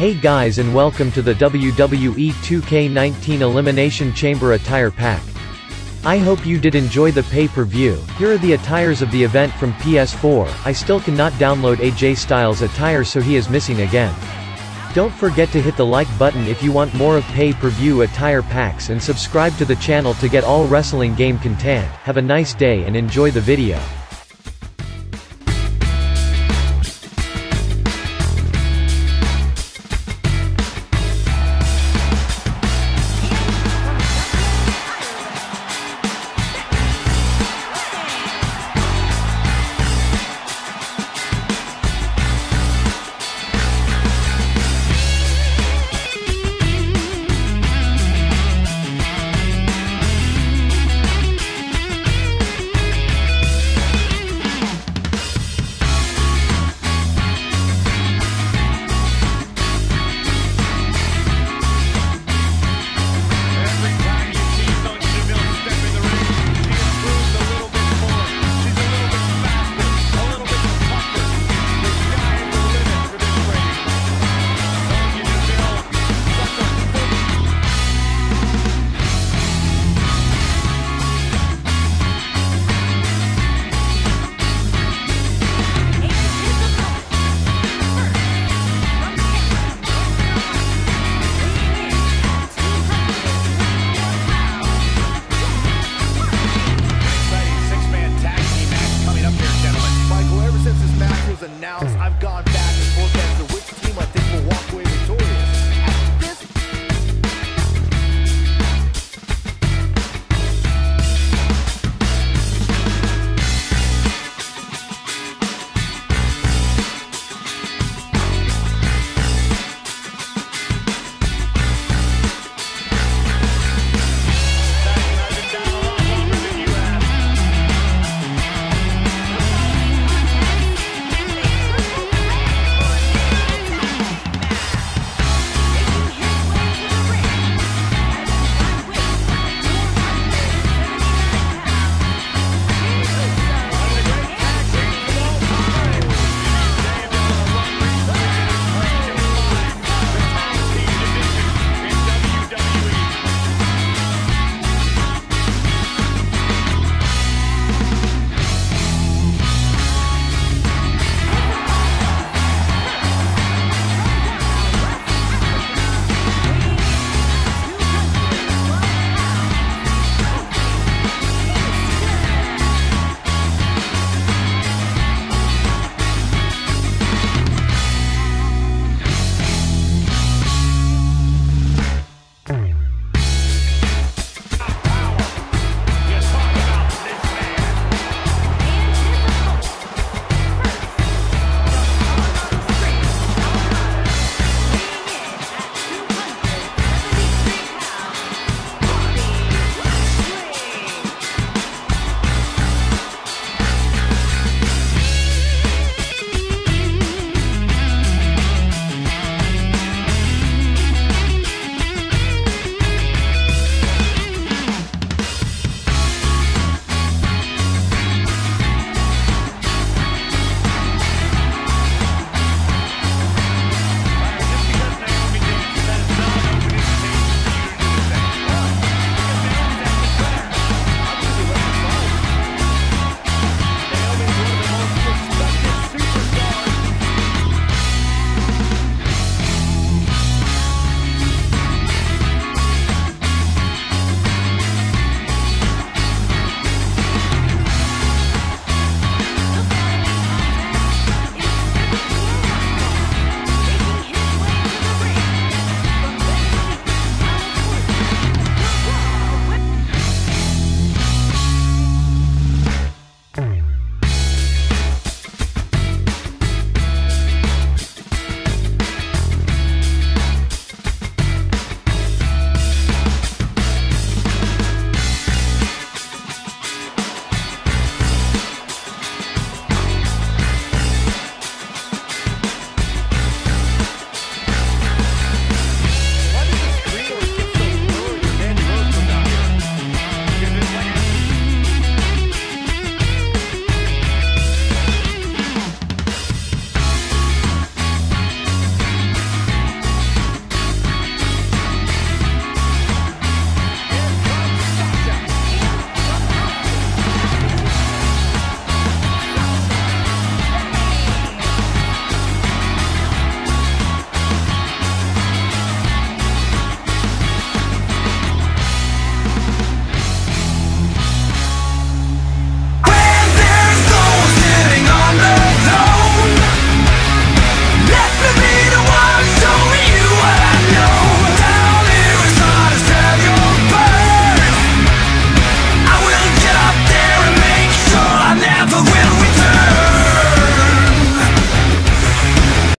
Hey guys and welcome to the WWE 2K19 Elimination Chamber Attire Pack. I hope you did enjoy the pay-per-view, here are the attires of the event from PS4, I still cannot download AJ Styles attire so he is missing again. Don't forget to hit the like button if you want more of pay-per-view attire packs and subscribe to the channel to get all wrestling game content, have a nice day and enjoy the video. announced